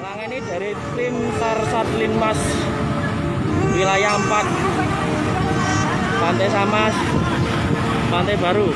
Lang ini dari tim SAR Satlinmas wilayah 4 Pantai Samas Pantai Baru.